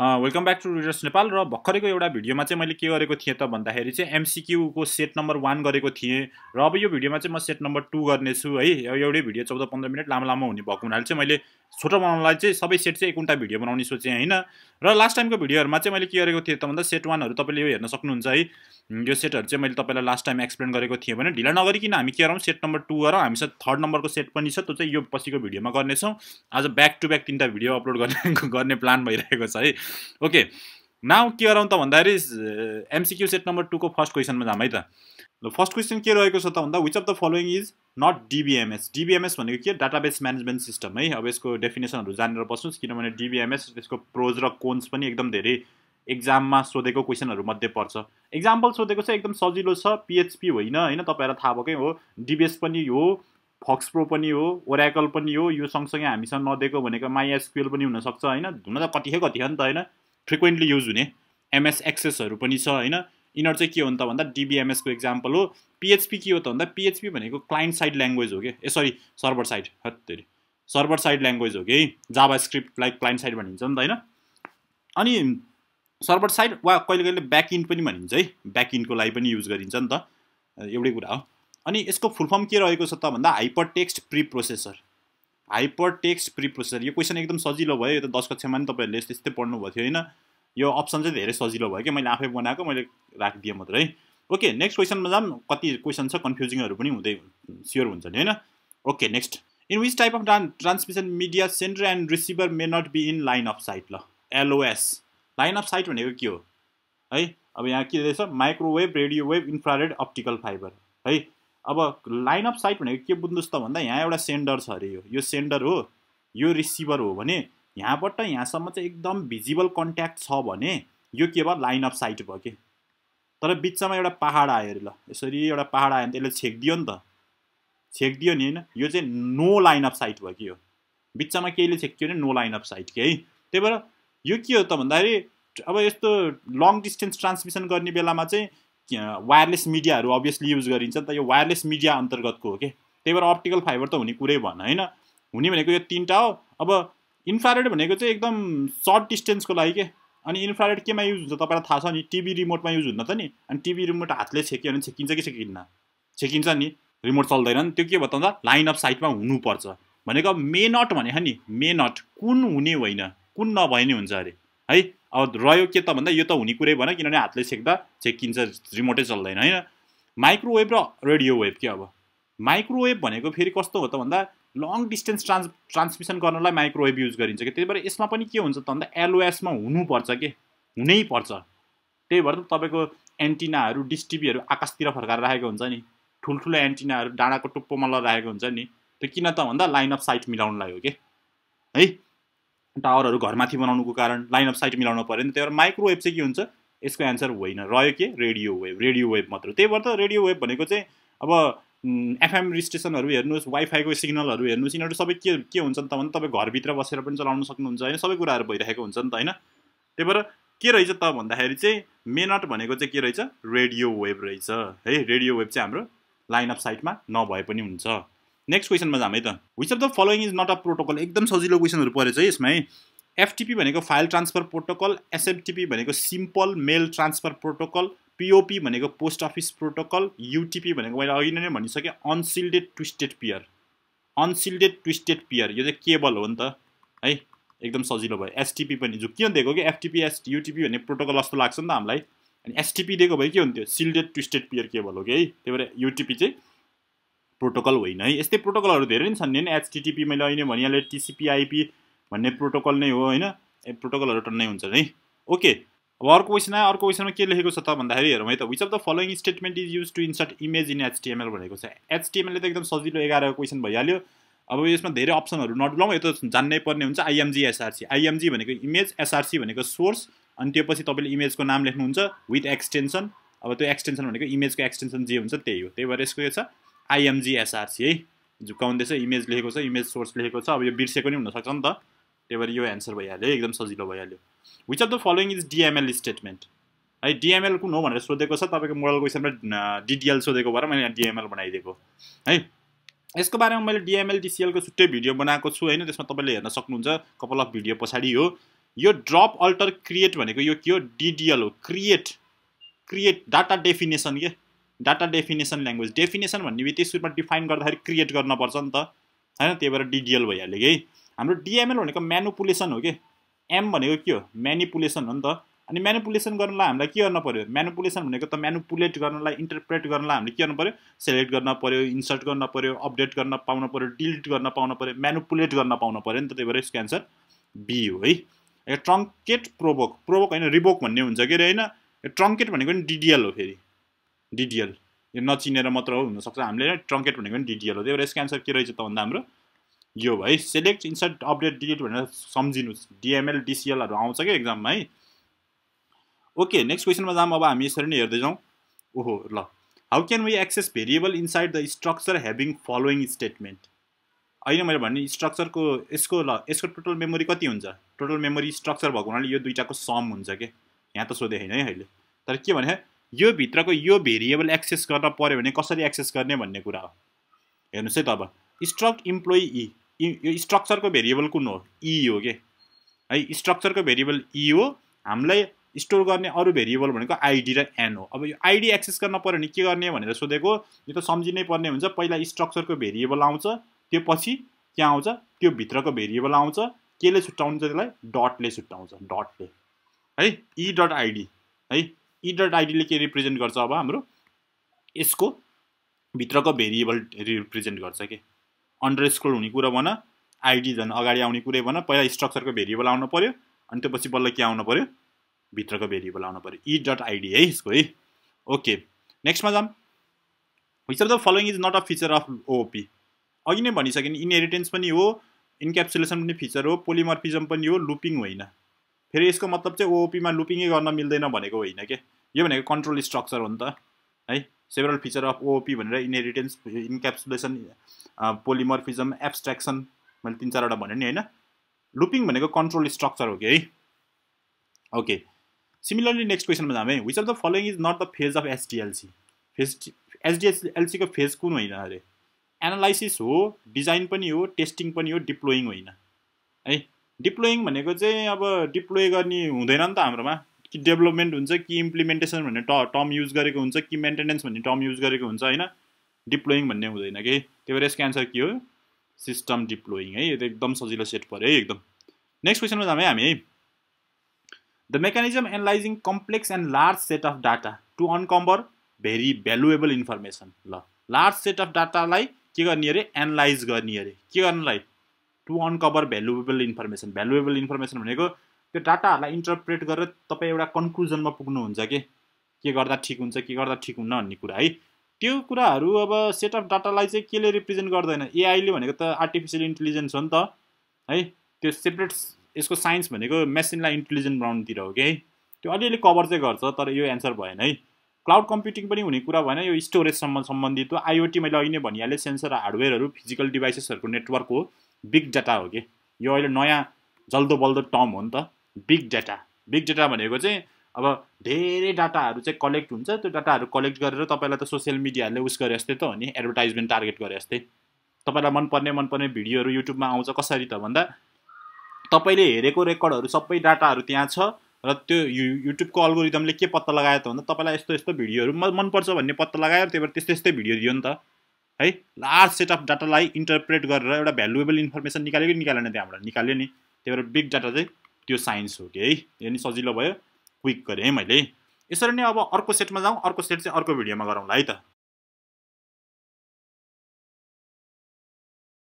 Welcome back to readers Nepal र भर्खरैको एउटा भिडियोमा चाहिँ मैले के गरेको थिएँ त भन्दाखेरि चाहिँ एमसिक्यूको सेट नम्बर वान गरेको थिएँ र अब यो भिडियोमा चाहिँ म सेट नम्बर टू गर्नेछु है। एउटै भिडियो चौध पन्ध्र मिनट लामो लामो हुने भएको हुनाले चाहिँ मैले छोटो बनाउनलाई चाहिँ सबै सेट चाहिँ एकवटा भिडियो बनाउने सोचेँ होइन। र लास्ट टाइमको भिडियोहरूमा चाहिँ मैले के गरेको थिएँ त भन्दा सेट वानहरू तपाईँले यो हेर्न सक्नुहुन्छ है। यो सेटहरू चाहिँ मैले तपाईँलाई लास्ट टाइम एक्सप्लेन गरेको थिएँ भने ढिला नगरिकन हामी के गरौँ सेट नम्बर टू गरौँ। हामीसँग थर्ड नम्बरको सेट पनि छ त्यो चाहिँ यो पछिको भिडियोमा गर्नेछौँ। आज ब्याक टु ब्याक तिनवटा भिडियो अपलोड गर्ने गर्ने प्लान भइरहेको छ है। ओके नाउ के गरौँ त भन्दाखेरि एमसिक्यू सेट नम्बर टूको फर्स्ट क्वेसनमा जाऊँ है त ल फर्स्ट क्वेसन के रहेको छ त भन्दा which of the following is not DBMS DBMS भनेको के डाटाबेस म्यानेजमेन्ट सिस्टम है अब यसको डेफिनेसनहरू जानेर बस्नुहोस् किनभने डिबिएमएस त्यसको प्रोज र कोन्स पनि एकदम धेरै एक्जाममा सोधेको क्वेसनहरू मध्ये पर्छ इक्जाम्पल सोधेको चाहिँ एकदम सजिलो छ पिएचपी होइन होइन तपाईँहरूलाई थाहा भएकै हो डिबिएस पनि हो फक्स प्रो पनि हो ओराकल पनि हो यो सँगसँगै हामीसँग नदिएको भनेको माइएसक्युएल पनि हुनसक्छ होइन? हुन त कति कति हो नि त होइन? फ्रिक्वेन्टली युज हुने एमएस एक्सेसहरू पनि छ होइन? यिनीहरू चाहिँ के हो त भन्दा डिबिएमएसको इक्जाम्पल हो। पिएचपी के हो त भन्दा पिएचपी भनेको क्लाइन्ट साइड ल्याङ्ग्वेज हो कि? ए सरी सर्भर साइड हत्तेरी। सर्भर साइड ल्याङ्ग्वेज हो कि? JavaScript like client side भनिन्छ नि त होइन? अनि सर्भर साइड वा कहिले कहिले ब्याक इन्ड पनि भनिन्छ है? ब्याक इन्डको लागि पनि युज गरिन्छ नि त। एउटै कुरा हो। अनि यसको फुल फर्म के रहेको छ त भन्दा hyper text preprocessor hyper text preprocessor यो क्वेसन एकदम सजिलो भयो यो त दस कक्षामा पनि तपाईँहरूले त्यस्तै पढ्नुभएको थियो होइन? यो अप्सन चाहिँ धेरै सजिलो भयो कि मैले आफै बनाएको मैले राखिदिएँ मात्रै है? ओके नेक्स्ट क्वेसनमा जाऊँ कति क्वेसन छ कन्फ्युजिङहरू पनि हुँदै स्योर हुन्छ नि होइन? Okay next in which type of trans transmission media sender and receiver may not be in line of sight L LOS line of sight भनेको के हो? है? अब यहाँ के रहेछ? Microwave radio wave infrared optical fibre है? अब लाइन अफ साइट भनेको के बुझ्नुहोस् त भन्दा यहाँ एउटा सेन्डर छ अरे यो। यो सेन्डर हो यो रिसिभर हो भने यहाँबाट यहाँसम्म चाहिँ एकदम भिजिबल कन्ट्याक्ट छ भने यो के भयो? लाइन अफ साइट भयो कि? तर बिचमा एउटा पहाड आयो अरे ल यसरी एउटा पहाड आयो भने त्यसले छेकिदियो नि त। छेकिदियो नि होइन यो चाहिँ नो लाइन अफ साइट भयो कि यो? बिचमा केहीले छेकियो भने नो लाइन अफ साइट कि है? त्यही भएर यो के हो त भन्दाखेरि अब यस्तो लङ डिस्टेन्स ट्रान्समिसन गर्ने बेलामा चाहिँ वायरलेस मिडियाहरू अभियसली युज गरिन्छ नि त। यो वायरलेस मिडिया अन्तर्गतको हो कि? त्यही भएर अप्टिकल फाइबर त हुने कुरै भएन होइन? हुने भनेको यो तिनवटा हो। अब इन्फ्रारेड भनेको चाहिँ एकदम सर्ट डिस्टेन्सको लागि के? अनि इन्फ्रारेड केमा युज हुन्छ तपाईँलाई थाहा छ नि? टिभी रिमोटमा युज हुन्छ त नि? अनि टिभी रिमोट हातले छेक्यो भने छेकिन्छ कि छेकिन्न? छेकिन्छ नि। रिमोट चल्दैन। नि त्यो के बताउँदा लाइन अफ साइटमा हुनुपर्छ। भनेको मे नट भने नि? मे नट कुन हुने होइन? कुन नभए नि हुन्छ अरे? है? अब रह्यो के त भन्दा यो त हुने कुरै भएन किनभने हातले छेक्दा छेकिन्छ रिमोटै चल्दैन होइन? माइक्रोवेभ र रेडियो वेभ के अब? माइक्रोवेभ भनेको फेरि कस्तो हो त भन्दा लङ डिस्टेन्स ट्रान्स ट्रान्समिसन गर्नलाई माइक्रोवेभ युज गरिन्छ कि? त्यही भएर यसमा पनि के हुन्छ त भन्दा एलओएसमा हुनुपर्छ कि? हुनैपर्छ त्यही भएर त तपाईँको एन्टिनाहरू डिस्टिभीहरू आकाशतिर फर्काएर राखेको हुन्छ नि। ठुल्ठुलो एन्टिनाहरू डाँडाको टुप्पोमा लगाएको हुन्छ नि। त्यो किन त भन्दा लाइन अफ साइट मिलाउनलाई हो कि? है? टावरहरू घरमाथि बनाउनुको कारण लाइन अफ साइट मिलाउनु पऱ्यो नि। त्यही भएर माइक्रोवेभ चाहिँ के हुन्छ? यसको एन्सर होइन। रह्यो के? Radio wave. रेडियो वेभ मात्र त्यही भएर त रेडियो वेभ भनेको चाहिँ अब एफएम स्टेसनहरू हेर्नुहोस् वाइफाईको सिग्नलहरू हेर्नुहोस् यिनीहरू सबै के के हुन्छ त भने तपाईँ घरभित्र बसेर पनि चलाउन सक्नुहुन्छ होइन? सबै कुराहरू भइरहेको हुन्छ नि त होइन? त्यही भएर के रहेछ त भन्दाखेरि चाहिँ मेनट भनेको चाहिँ के रहेछ? रेडियो वेभ रहेछ। है रेडियो वेभ चाहिँ हाम्रो लाइन अफ साइटमा नभए पनि हुन्छ। नेक्स्ट क्वेसनमा जाऊँ है त। Which of the following is not a protocol एकदम सजिलो क्वेसनहरू परेछ है यसमा है। एफटिपी भनेको फाइल ट्रान्सफर प्रोटोकल एसएमटिपी भनेको simple mail transfer protocol POP भनेको पोस्ट अफिस प्रोटोकल युटिपी भनेको मैले अघि नै भनिसकेँ unshielded twisted pair unshielded twisted pair यो चाहिँ केबल हो नि त है। एकदम सजिलो भयो। एसटिपी पनि जो के दिएको कि एफटिपी एस युटिपी भन्ने प्रोटोकल जस्तो लाग्छ नि त हामीलाई। अनि एसटिपी दिएको भए के हुन्थ्यो? सिल्डेड ट्विस्टेड पियर केबल हो कि है। त्यही भएर युटिपी चाहिँ प्रोटोकल होइन। है यस्तै प्रोटोकलहरू धेरै नै छन्। नि एचटिटिपी मैले अहिले भनिहालेँ टिसिपिआइपी भन्ने प्रोटोकल नै हो होइन। प्रोटोकलहरू टन्नै हुन्छ है। ओके अब अर्को क्वेसन आयो। अर्को क्वेसनमा के लेखेको छ त भन्दाखेरि हेरौँ है त। Which of the following statement is use to insert image in HTML भनेको छ? एचटिएमएलले त एकदम सजिलो एघार क्वेसन भइहाल्यो। अब यसमा धेरै अप्सनहरू नडुलाउँ यो त जान्नै पर्ने हुन्छ। आइएमजी एसआरसी आइएमजी भनेको इमेज एसआरसी भनेको सोर्स अनि त्यो पछि तपाईँले इमेजको नाम लेख्नुहुन्छ विथ एक्सटेन्सन अब त्यो एक्सटेन्सन भनेको इमेजको एक्सटेन्सन जे हुन्छ त्यही हो। त्यही भएर यसको यो छ। आइएमजी एसआरसी है। झुकाउँदैछ इमेज लेखेको छ इमेज सोर्स लेखेको छ। अब यो बिर्सेको नि हुनसक्छ नि त। त्यही भएर यो एन्सर भइहाल्यो एकदम सजिलो भइहाल्यो। Which of the following is DML statement है डिएमएल कुन हो भनेर सोधेको छ। तपाईँको मोडल क्वेसनमा डिडिएल सोधेको भएर मैले यहाँ डिएमएल बनाइदिएको है। यसको बारेमा मैले डिएमएल डिसिएलको छुट्टै भिडियो बनाएको छु होइन। त्यसमा तपाईँले हेर्न सक्नुहुन्छ। कपाल अफ भिडियो पछाडि हो। यो ड्रप अल्टर क्रिएट भनेको यो के हो? डिडिएल हो। क्रिएट क्रिएट डाटा डेफिनेसन के? डाटा डेफिनेसन ल्याङ्ग्वेज डेफिनेसन भन्ने बित्तिकै सुरुमा डिफाइन गर्दाखेरि क्रिएट गर्न पर्छ नि त। होइन? त्यही भएर डिडिएल भइहाल्यो कि। हाम्रो डिएमएल भनेको म्यानुपुलेसन हो कि। एम भनेको के हो? म्यानिपुलेसन हो नि त। अनि म्यानुपुलेसन गर्नलाई हामीलाई के गर्न पऱ्यो म्यानुपुलेसन भनेको त म्यानुपुलेट गर्नलाई इन्टरप्रेट गर्नलाई हामीले के गर्नु पऱ्यो सेलेक्ट गर्न पऱ्यो इन्सर्ट गर्न पऱ्यो अपडेट गर्न पाउनु पऱ्यो डिलिट गर्न पाउनु पऱ्यो म्यानुपुलेट गर्न पाउनु पऱ्यो नि त। त्यही भएर यसको एन्सर बी हो है। ट्रङ्केट प्रोभोक प्रोभोक होइन रिभोक भन्ने हुन्छ कि अरे होइन? ट्रङ्केट भनेको पनि डिडिएल हो फेरि। डिडिएल यो नचिनेर मात्र हो हुनसक्छ। हामीले ट्रङ्केट भनेको पनि डिडिएल हो। त्यही भएर यसको एन्सर के रहेछ त भन्दा हाम्रो यो है सेलेक्ट इन्सर्ट अपडेट डिलिट भनेर सम्झिनुहोस् डिएमएल डिसिएलहरू आउँछ क्या एक्जाममा है। ओके नेक्स्ट क्वेसनमा जाऊँ अब हामी यसरी नै हेर्दै जाउँ ओहो ल। How can we access variable inside the structure having following statement अहिले मैले भने स्ट्रक्चरको यसको ल यसको टोटल मेमोरी कति हुन्छ? टोटल मेमोरी स्ट्रक्चर भएको हुनाले यो दुइटाको सम हुन्छ कि यहाँ त सोधे होइन है अहिले। तर के भने यो भित्रको यो भेरिएबल एक्सेस गर्न पऱ्यो भने कसरी एक्सेस गर्ने भन्ने कुरा हो। हेर्नुहोस् है त अब स्ट्रक्ट इम्प्लोइ ई यो स्ट्रक्चरको भेरिएबल कुन हो? ई हो कि? है स्ट्रक्चरको भेरिएबल ई हो। हामीलाई स्टोर गर्ने अरू भेरिएबल भनेको आइडी र एन हो। अब यो आइडी एक्सेस गर्न पऱ्यो भने के गर्ने भनेर सोधेको यो त सम्झिनै पर्ने हुन्छ। पहिला स्ट्रक्चरको भेरिएबल आउँछ त्यो पछि के आउँछ त्यो भित्रको भेरिएबल आउँछ। केले छुट्याउँछ त्यसलाई? डटले छुट्याउँछ डटले। है इ डट आइडी। है इ आइडीले के रिप्रेजेन्ट गर्छ अब हाम्रो? यसको भित्रको भेरिएबल रिप्रेजेन्ट गर्छ कि? अन्डर स्क्रोल हुने कुरा भन आइडी झन् अगाडि आउने कुरै भन पहिला स्ट्रक्चरको भेरिएबल आउनु पऱ्यो अनि त्यो पछि बल्ल के आउनु पऱ्यो भित्रको भेरिएबल आउनु पऱ्यो इ डट आइडी है यसको है? ओके नेक्स्टमा जाऊँ। Which are the following is not a feature of OOP अघि नै भनिसकेँ इनहेरिटेन्स पनि हो इन्क्याप्सुलेसन पनि फिचर हो पोलिमर्फिजम पनि हो लुपिङ होइन। फेरि यसको मतलब चाहिँ ओओपीमा लुपिङै गर्न मिल्दैन भनेको होइन क्या यो भनेको कन्ट्रोल स्ट्रक्चर हो नि त। है सेभरल फिचर अफ ओओपी भनेर इनहेरिटेन्स इन्क्याप्सुलेसन पोलिमर्फिजम एब्सट्रेक्सन मैले तिन चारवटा भने नि होइन? लुपिङ भनेको कन्ट्रोल स्ट्रक्चर हो कि है? ओके सिमिलरली नेक्स्ट क्वेसनमा है। Which of the following is not the phase of SDLC phase एसडिएलसीको phase कुन होइन अरे? एनालाइसिस हो डिजाइन पनि हो टेस्टिङ पनि हो डिप्लोइङ होइन। है डिप्लोइङ भनेको चाहिँ अब डिप्लोय गर्ने हुँदैन नि त हाम्रोमा। कि डेभलपमेन्ट हुन्छ कि इम्प्लिमेन्टेसन भन्ने ट टर्म युज गरेको हुन्छ कि मेन्टेनेन्स भन्ने टर्म युज गरेको हुन्छ होइन? डिप्लोइङ भन्ने हुँदैन कि? त्यही भएर यसको एन्सर के हो? सिस्टम डिप्लोइङ है? यो त एकदम सजिलो सेट पऱ्यो है? एकदम। नेक्स्ट क्वेसनमा है हामी है? The mechanism analysing complex and large set of data to uncover very valuable information ल। लार्ज सेट अफ डाटालाई के गर्ने अरे? एनालाइज गर्ने अरे। के गर्नलाई to uncover valuable information valuable information भनेको त्यो डाटाहरूलाई इन्टरप्रेट गरेर तपाईँ एउटा कन्क्लुजनमा पुग्नुहुन्छ कि? के गर्दा ठिक हुन्छ के गर्दा ठिक हुन्न भन्ने कुरा है? त्यो कुराहरू अब सेट अफ डाटालाई चाहिँ केले रिप्रेजेन्ट गर्दैन? एआईले भनेको त आर्टिफिसियल इन्टेलिजेन्स हो नि त है? त्यो सेपरेट यसको साइन्स भनेको मेसिनलाई इन्टेलिजेन्ट बनाउनुतिर हो कि है? त्यो अलिअलि कभर चाहिँ गर्छ तर यो एन्सर भएन है? क्लाउड कम्प्युटिङ पनि हुने कुरा भएन यो स्टोरेजसम्म सम्बन्धित हो। आइओटी मैले नै भनिहालेँ सेन्सर हार्डवेयरहरू फिजिकल डिभाइसेसहरूको नेटवर्क हो। बिग डाटा हो कि? यो अहिले नयाँ जल्दो बल्दो टर्म हो नि त। Big data. बिग डाटा भनेको चाहिँ अब धेरै डाटाहरू चाहिँ कलेक्ट हुन्छ। त्यो डाटाहरू कलेक्ट गरेर तपाईँलाई त सोसियल मिडियाहरूले उस गरे जस्तै त हो नि। एडभर्टाइजमेन्ट टार्गेट गरे जस्तै। तपाईँलाई मनपर्ने मनपर्ने भिडियोहरू युट्युबमा आउँछ कसरी त भन्दा तपाईँले हेरेको रेकर्डहरू सबै डाटाहरू त्यहाँ छ र त्यो यु युट्युबको अल्गोरिदमले के पत्ता लगायो त भन्दा तपाईँलाई यस्तो यस्तो भिडियोहरू मनपर्छ भन्ने पत्ता लगायो त्यही भएर त्यस्तै त्यस्तै भिडियो दियो नि त। है? लार्ज सेट अफ डाटालाई इन्टरप्रेट गरेर एउटा भ्यालुएबल इन्फर्मेसन निकाल्यो कि निकालेन त्यहाँबाट? निकाल्यो नि। त्यही भएर बिग डाटा चाहिँ त्यो साइन्स हो कि है? यो नि सजिलो भयो। क्विक गरेँ है मैले। यसरी नै अब अर्को सेटमा जाउँ। अर्को सेट चाहिँ अर्को भिडियोमा गरौँला है त।